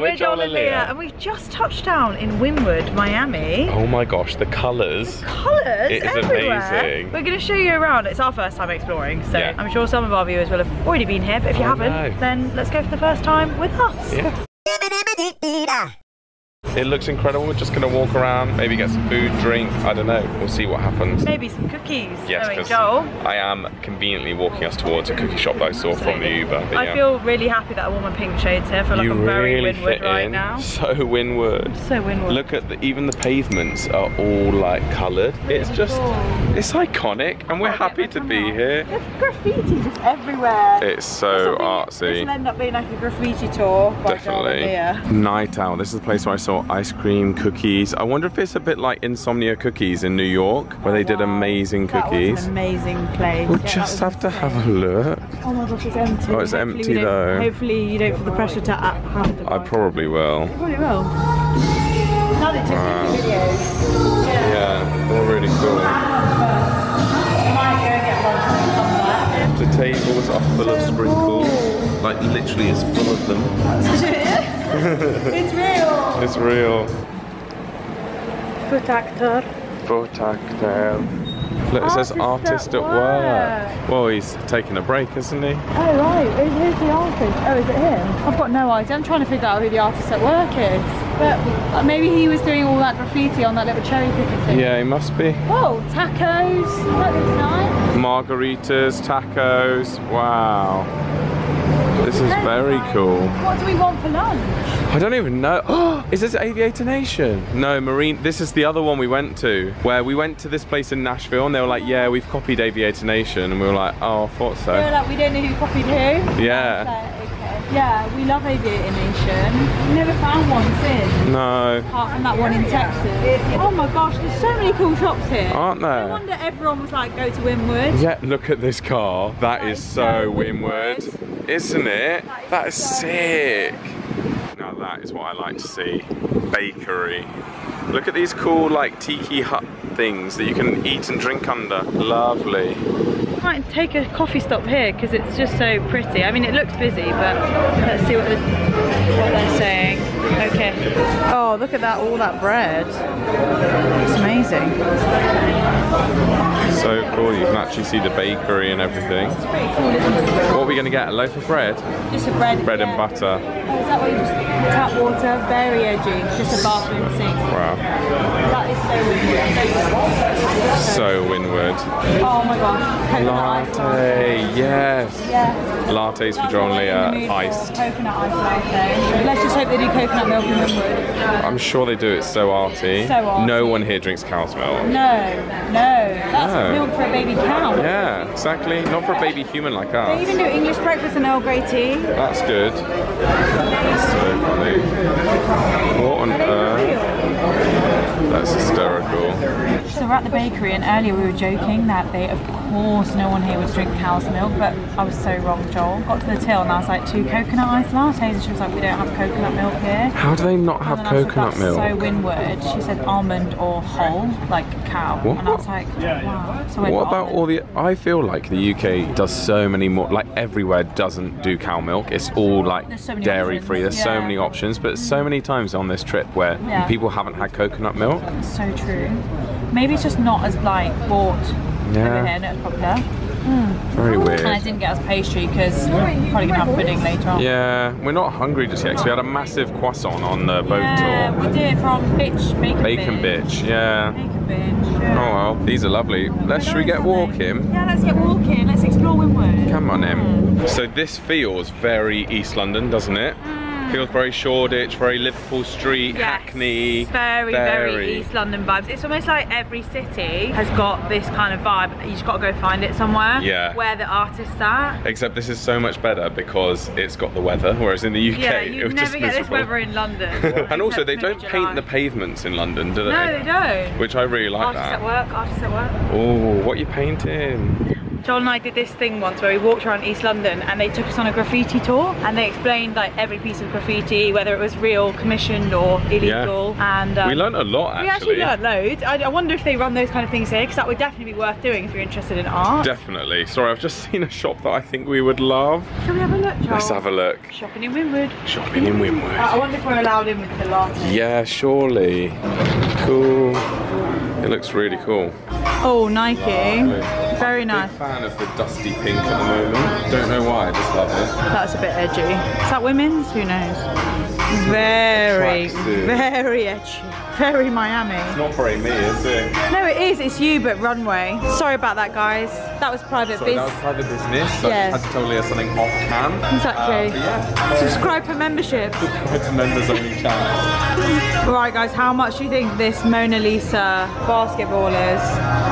we're Joel and Lia, and we just touched down in Wynwood, Miami. Oh my gosh, the colours. Colours It is everywhere. amazing. We're going to show you around. It's our first time exploring, so Yeah. I'm sure some of our viewers will have already been here, but if you Oh, haven't, no. then let's go for the first time with us. Yeah. It looks incredible. We're just gonna walk around, maybe get some food, drink. I don't know. We'll see what happens. Maybe some cookies. Yes, because I am conveniently walking us towards a cookie shop that I saw from the Uber. I yeah. feel really happy that I wore my pink shades here. I feel like you I'm very really right in. now. So Wynwood. So Wynwood. Look at the, even the pavements are all like coloured. It's just, cool. it's iconic, and we're happy to be out. here. There's graffiti just everywhere. It's so artsy. This will artsy. Definitely. Lia. Night out. This is the place where I saw ice cream, cookies. I wonder if it's a bit like Insomnia Cookies in New York, where they did Wow. amazing That was cookies. an amazing place. We'll Yeah, just have to have a look. Oh my gosh, it's empty. Oh, it's Hopefully empty though. Hopefully you don't feel the pressure to have to I probably will. Probably will. Now they took Wow. videos. Yeah, they're really cool. Might go and get lunch and come back. The tables are full of sprinkles. Like literally it's full of them. it's real. It's real. Foot actor. Foot actor. Look, it says Artist artist at at work. work. Well, he's taking a break, isn't he? Oh right, who's, who's the artist? Oh, is it him? I've got no idea. I'm trying to figure out who the artist at work is. But uh, maybe he was doing all that graffiti on that little cherry picker thing. Yeah, he must be. Whoa, tacos. That looks nice. Margaritas, tacos. Wow. This is very cool. What do we want for lunch? I don't even know. Oh, is this Aviator Nation? No, Marine. This is the other one we went to, where we went to this place in Nashville, and they were like, "Yeah, we've copied Aviator Nation," and we were like, "Oh, I thought They were so." like, we don't know who copied who. Yeah. Yeah, we love Aviator Nation. We never found one since. No, Apart from that one in Texas. Oh my gosh, there's so many cool shops here. aren't No there? wonder everyone was like, go to Wynwood. Yeah, look at this car. That That is is so so Wynwood, Wynwood. isn't it? That is so sick. Now that is what I like to see. Bakery. Look at these cool like tiki hut things that you can eat and drink under. Lovely. Might take a coffee stop here because it's just so pretty. I mean, it looks busy, but let's see what, the, what they're saying. Okay. Oh, look at that, all that bread. It's amazing. So cool. You can actually see the bakery and everything. It's pretty cool, it? What are we going to get? A loaf of bread? Just a bread. Bread and butter. Oh, is that what you just tap water? Very edgy. Just a bathroom sink. Wow. That is so weird. So Wynwood. Oh my gosh. Latte. Yes. Yeah. Lattes for John what we're in the Lia. Iced. Coconut ice latte. Let's just hope they do coconut milk in Wynwood. I'm sure they do it so arty. So arty. No one here drinks cow's milk. No, no. That's No. milk for a baby cow. Yeah, exactly. Not for a baby human like us. They even do English breakfast and Earl Grey tea. That's good. That's so funny. What on earth? real? That's hysterical. So we're at the bakery and earlier we were joking that they, of course, no one here would drink cow's milk, but I was so wrong, Joel. Got to the till and I was like, two coconut ice lattes, and she was like, we don't have coconut milk here. How do they not have And then I said, coconut milk? So Wynwood. She said almond or whole, like cow. What? And I was like, wow. So What about all the? I feel like the UK does so many more. Like everywhere doesn't do cow milk. It's all like so dairy options, free. There's so many options, but so mm. many times on this trip where Yeah. people haven't had coconut milk. So true. Maybe it's just not as like bought Yeah. over here, not as popular. Hmm. Very And I didn't get us pastry because we're probably gonna have pudding later on. Yeah, we're not hungry just yet because we had a massive croissant on the boat Yeah, tour. we did it from Bitch Bacon, Bacon bitch, yeah. Bacon bitch. Yeah. Oh well, these are lovely. Let's should we get walking? Yeah, let's get walking. Let's explore Wynwood. Come on in. So this feels very East London, doesn't it? Hmm. Feels very Shoreditch, very Liverpool Street, Yes. Hackney. Very, very, East London vibes. It's almost like every city has got this kind of vibe. You just got to go find it somewhere. Yeah. Where the artist's are. Except this is so much better because it's got the weather, whereas in the UK Yeah, it you was never just get this miserable. weather in London. and also, they don't July. paint the pavements in London, do they? No, they don't. Which I really like artists that. at work, artists at work. Oh, what you painting? Joel and I did this thing once where we walked around East London and they took us on a graffiti tour and they explained like every piece of graffiti, whether it was real, commissioned or illegal. Yeah. And um, we learned a lot actually. we actually learned loads. I, I wonder if they run those kind of things here because that would definitely be worth doing if you're interested in art. Definitely. Sorry, I've just seen a shop that I think we would love. Shall we have a look, Joel? Let's have a look. Shopping in Wynwood. Shopping in Wynwood. I I wonder if we're allowed in with the latte. Yeah, surely. Cool. It looks really cool. Oh, Nike. Very nice. Big fan of the dusty pink at the moment. Don't know why, I just love it. That's a bit edgy. Is that women's? Who knows? Very, very edgy. Very Miami. It's Not very me, is it? No, it is. It's you, but runway. Sorry about that, guys. That was private biz. that was private business. So Yes. I had to tell Lia something off cam. Exactly. Uh, yeah. Subscribe for membership. Subscribe to members only channel. Right, guys, how much do you think this Mona Lisa basketball is?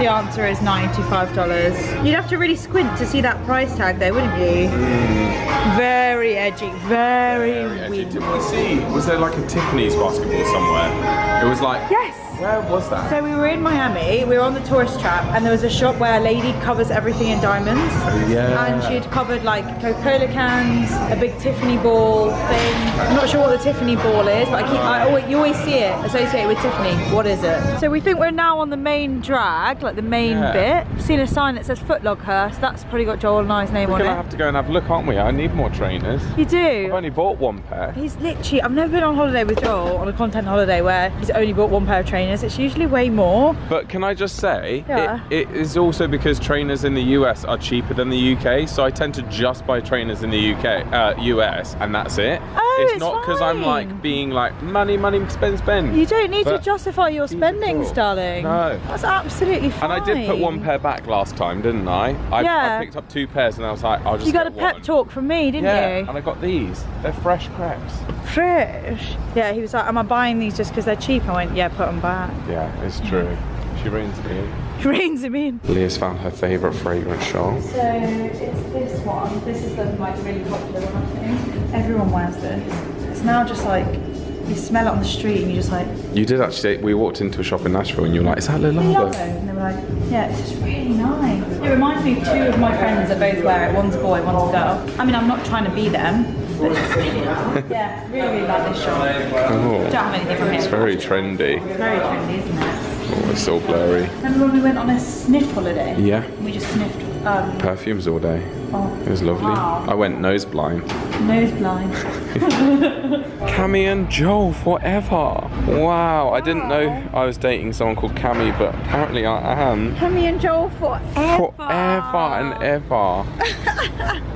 The answer is $95. You'd have to really squint to see that price tag there, wouldn't you? Very edgy, very, Very edgy. weird. Did we see? Was there like a Tiffany's basketball somewhere? It was like. Yes. Where was that? So we were in Miami, we were on the tourist trap, and there was a shop where a lady covers everything in diamonds. yeah. And she had covered like Coca-Cola cans, a big Tiffany ball thing. I'm not sure what the Tiffany ball is, but I keep, I always, you always see it associated with Tiffany. What is it? So we think we're now on the main drag, like the main Yeah. bit. Seen a sign that says Foot Locker so that's probably got Joel and I's name We're on gonna it. have to go and have a look, aren't we? I need more trainers. You do. I've only bought one pair. He's literally, I've never been on holiday with Joel, on a content holiday where he's only bought one pair of trainers. It's usually way more. But can I just say, Yeah. it, it is also because trainers in the US are cheaper than the UK, so I tend to just buy trainers in the UK, uh, US, and that's it. Oh, it's, it's not because I'm like being like money, money, spend, spend. You don't need to justify your spendings, cool. darling. No. That's absolutely fine. And I did put one pair back last time, didn't I? I, Yeah. I picked up two pairs, and I was like, I'll just You got a pep one. talk from me, didn't Yeah, you? and I got these. They're fresh crepes. Fresh. Yeah, he was like, am I buying these just because they're cheap? I went, yeah, put them back. Yeah, it's true. She reins me in. Reins him in. Lia's found her favourite fragrance shop. So it's this one. This is the like really popular one, I think. Everyone wears this. It's now just like, you smell it on the street and you're just like, You did actually. We walked into a shop in Nashville, and you were like, "Is that Le Labo?" it. And they were like, yeah, it's just really nice. It reminds me of two of my friends that both wear it. One's a boy, one's a girl. I mean, I'm not trying to be them, but it's really. Yeah, really, really like this shop. Oh, Don't have anything from here. it's very trendy. Very trendy, isn't it? Oh, it's all blurry. Remember when we went on a sniff holiday? Yeah. We just sniffed um, Perfumes all day. Oh, It was lovely. Wow. I went nose blind. nose blind. Cami and Joel forever. Wow, I didn't know I was dating someone called Cami, but apparently I am. Cammy and Joel forever. Forever and ever.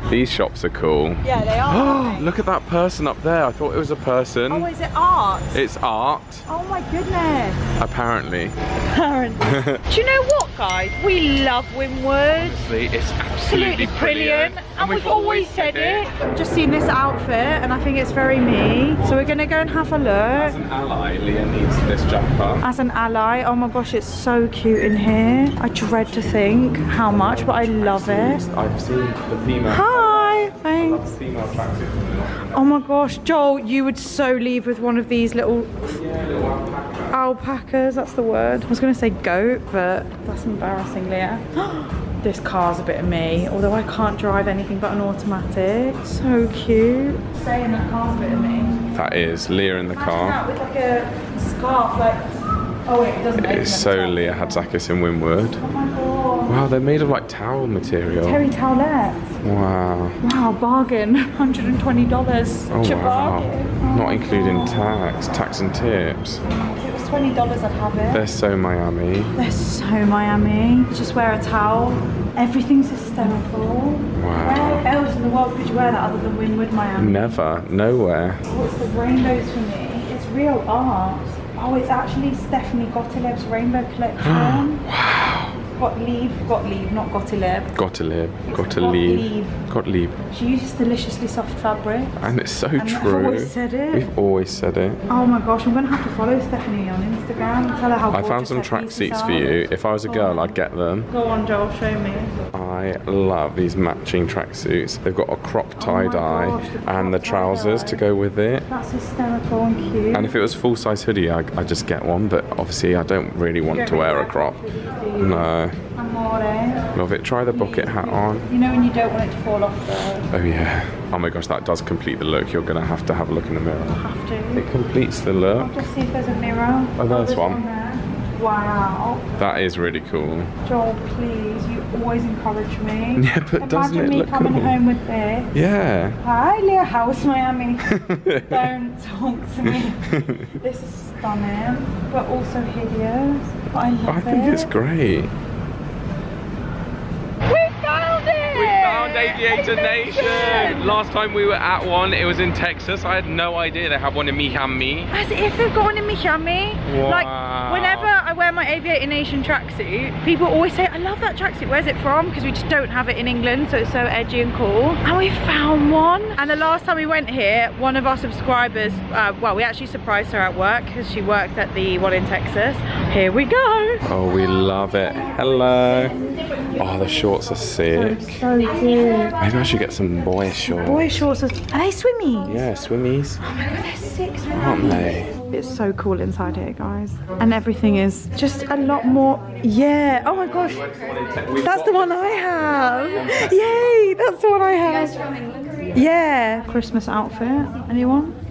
These shops are cool. Yeah, they are. Look at that person up there. I thought it was a person. Oh, is it art? It's art, Oh my goodness. apparently. Apparently. Do you know what, guys? We love. Honestly, it's absolutely brilliant, and, we've, always said it. Just seen this outfit, and I think it's very me. So we're gonna go and have a look. As an ally, Lia needs this jumper. As an ally, oh my gosh, it's so cute in here. I dread to think how much, but I love it. I've seen the female. Hi, thanks. Love female tracksuits. Oh my gosh, Joel, you would so leave with one of these little alpacas. That's the word. I was gonna say goat, but that's embarrassing, Lia. this car's a bit of me, although I can't drive anything but an automatic. So cute. Saying that car's a bit of me. That is Lia in the Imagine car. with like a scarf, like. Oh wait, it doesn't. It's at so. Lia Hatzakis in Wynwood. Oh my god. Wow, they're made of like towel material. Terry towelettes. Wow. Wow, bargain. $120. Oh wow. bargain. Oh Not including God. tax, tax and tips. If $20, I'd have it. They're so Miami. They're so Miami. Just wear a towel. Everything's hysterical. Wow. Where else in the world could you wear that other than Wynwood, Miami? Never, nowhere. What's the rainbows for me? It's real art. Oh, it's actually Stephanie Gottlieb's rainbow collection. Wow. Gottlieb, Gottlieb, not Gottlieb. Got to live, got to Gottlieb. leave, got leave. She uses deliciously soft fabric. And it's so And true. always said it. We've always said it. Oh my gosh, I'm gonna have to follow Stephanie on Instagram and tell her how I found some track seats for you. If I was a girl. I'd get them. Go on, Joel, show me. I love these matching tracksuits. They've got a crop Oh tie dye gosh, the and the trousers to go with it. That's hysterical and cute. And if it was full size hoodie, I I just get one. But obviously, I don't really want don't to wear a crop. Wear hoodies, do you? No. Amore. Love it. Try the bucket hat on. You know when you don't want it to fall off the Oh yeah. Oh my gosh, that does complete the look. You're gonna have to have a look in the mirror. have to. It completes the look. I'll Just see if there's a mirror. Oh, there's there's one. there. Wow. That is really cool. Joel, please, you always encourage me. Yeah, but Imagine doesn't it me look coming cool? home with this. Yeah. Hi, Leah House, Miami. Don't talk to me. This is stunning, but also hideous. But I love I think it. it's great. We found it! We found Aviator Nation! Last time we were at one, it was in Texas. I had no idea they have one in Miami. As if they've got one in Miami. Wow. Like, whenever I wear my Aviator Nation tracksuit, people always say, I love that tracksuit, where's it from? Because we just don't have it in England, so it's so edgy and cool. And we found one. And the last time we went here, one of our subscribers, uh, well, we actually surprised her at work because she worked at the one in Texas. Here we go. Oh, we love it. Hello. Oh, the shorts are sick. So good. Maybe I should get some boy shorts. Boy shorts are, are they swimmy? Yeah, swimmies, Oh my god, They're sick, aren't they? It's so cool inside here, guys. And everything is just a lot more. Yeah. Oh my gosh. That's the one I have. Yay. That's the one I have. Yeah. Christmas outfit. Anyone?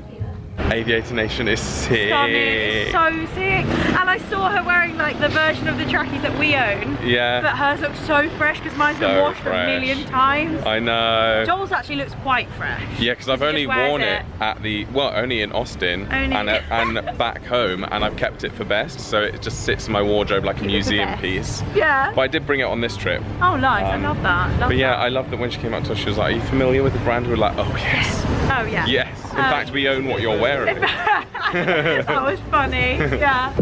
Aviator Nation is sick. Stunning. So sick. And I saw her wearing like the version of the trackies that we own. yeah, But hers looks so fresh because mine's been washed fresh. a million times. I know. Joel's actually looks quite fresh. Yeah, because I've only worn it. it. at the well, only in Austin Only. and uh, and back home, and I've kept it for best, so it just sits in my wardrobe like a Keep it for museum piece. Yeah. But I did bring it on this trip. Oh, nice. Um, I love that. Love But yeah, that. I love that when she came up to us, she was like, "Are you familiar with the brand?" We were like, "Oh yes, Oh, yeah. yes." In Um, fact, we own what you're wearing. that was funny. Yeah.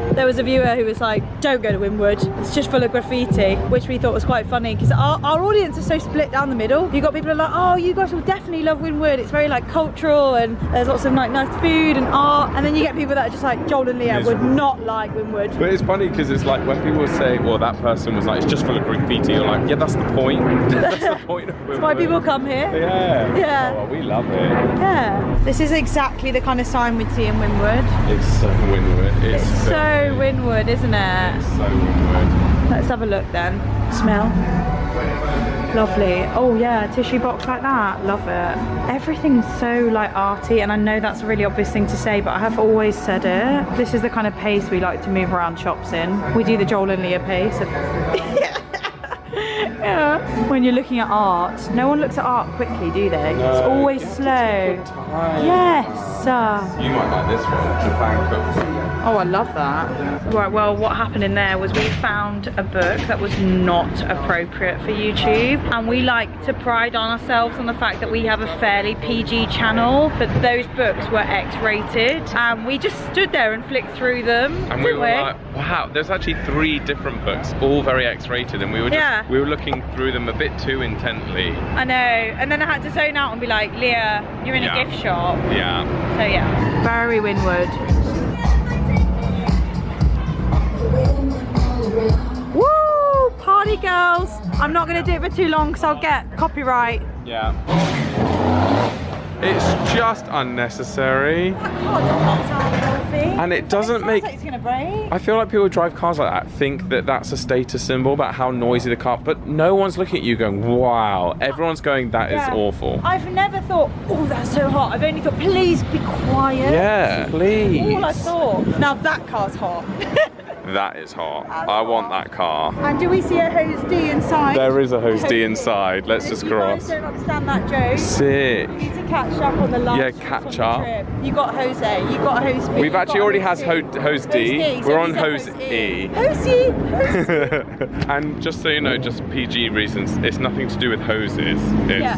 There was a viewer who was like, don't go to Wynwood, it's just full of graffiti, which we thought was quite funny because our, our audience is so split down the middle. You've got people who are like, oh, you guys will definitely love Wynwood, it's very like cultural and there's lots of like nice food and art. And then you get people that are just like, Joel and Lia would not like Wynwood. But it's funny because it's like when people say, "Well, that person was like, it's just full of graffiti," you're like, "Yeah, that's the point. that's the point of That's why people come here. Yeah. Yeah. Oh, well, we love it. Yeah. This is exactly the kind of sign we'd see in Wynwood. It's so Wynwood. It's, It's so Wynwood, isn't it? so Wynwood. Let's have a look then. Smell. Lovely. Oh yeah, tissue box like that. Love it. Everything's so like arty and I know that's a really obvious thing to say, but I have always said it. This is the kind of pace we like to move around shops in. We do the Joel and Lia pace of Yeah. When you're looking at art, no one looks at art quickly, do they? it's always you have to slow. take your time. Yes. uh, You might like this one, the Bangkok. Oh, I love that. Right, well, what happened in there was we found a book that was not appropriate for YouTube. And we like to pride on ourselves on the fact that we have a fairly PG channel, but those books were X-rated. And we just stood there and flicked through them. And we didn't were like, wow, there's actually three different books, all very X-rated, and we were just, Yeah. we were looking through them a bit too intently. I know. And then I had to zone out and be like, Lia, you're in Yeah. a gift shop. Yeah. So yeah. Barry Wynwood. Woo! Party girls! I'm not gonna do it for too long because I'll get copyright. Yeah. It's just unnecessary. And it doesn't Sounds make- Like it's gonna break. I feel like people who drive cars like that think that that's a status symbol about how noisy the car, but no one's looking at you going, wow. Everyone's going, that is Yeah. awful. I've never thought, oh, that's so hot. I've only thought, please be quiet. Yeah, please. All I thought. Now that car's hot. That is hot. I want that car. and do we see a hose D inside? There is a hose D D. inside. Let's If just you guys don't understand that joke. Sick. You need to catch up on the last Yeah, catch up. trip. You got Jose, you got Hose B. We've actually already has ho- D. hose D. so We're on hose E. Hose- E. and just so you know, just PG reasons, it's nothing to do with hoses. It's, Yeah.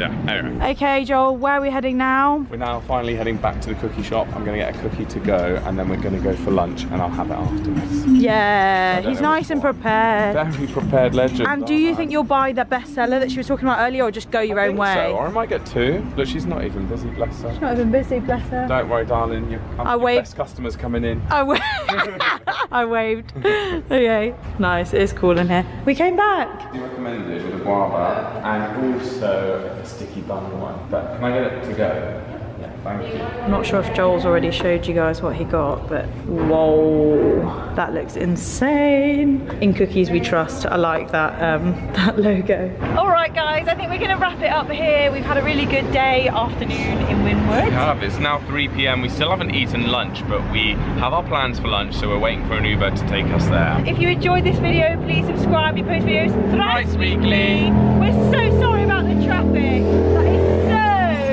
Yeah. Anyway. Okay, Joel, where are we heading now? We're now finally heading back to the cookie shop. I'm going to get a cookie to go and then we're going to go for lunch and I'll have it afterwards. Yeah, he's nice and prepared. Very prepared legend. And do you think you'll buy the bestseller that she was talking about earlier or just go your I own think way? So, or I might get two. Look, she's not even busy, bless her. She's not even busy, bless her. Don't worry, darling. Your, I your waved. best customers coming in. I, wa- I waved. Okay, nice, it is cool in here. We came back. You recommended with a guava and also a sticky bun one. But can I get it to go? Yeah. Thank you. I'm not sure if Joel's already showed you guys what he got, but whoa, that looks insane. In cookies we trust. I like that um, that logo. All right, guys, I think we're gonna wrap it up here. We've had a really good day, afternoon in Wynwood. We have. It's now 3 p.m. We still haven't eaten lunch, but we have our plans for lunch, so we're waiting for an Uber to take us there. If you enjoyed this video, please subscribe. We post videos thrice Thrice weekly. weekly. We're so sorry about the traffic. That is so,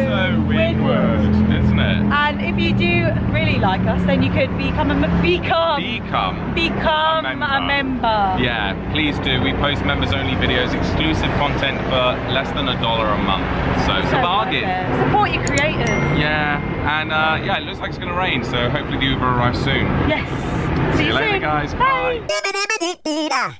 So Wynwood, isn't it? And if you do really like us, then you could become a become Become. become a a member. member. Yeah, please do. We post members only videos, exclusive content for less than a dollar a month. So it's So a bargain. it. Support your creators. Yeah, and uh, yeah, it looks like it's gonna rain, so hopefully the Uber arrives soon. Yes. See you later, soon. guys. Bye. Bye.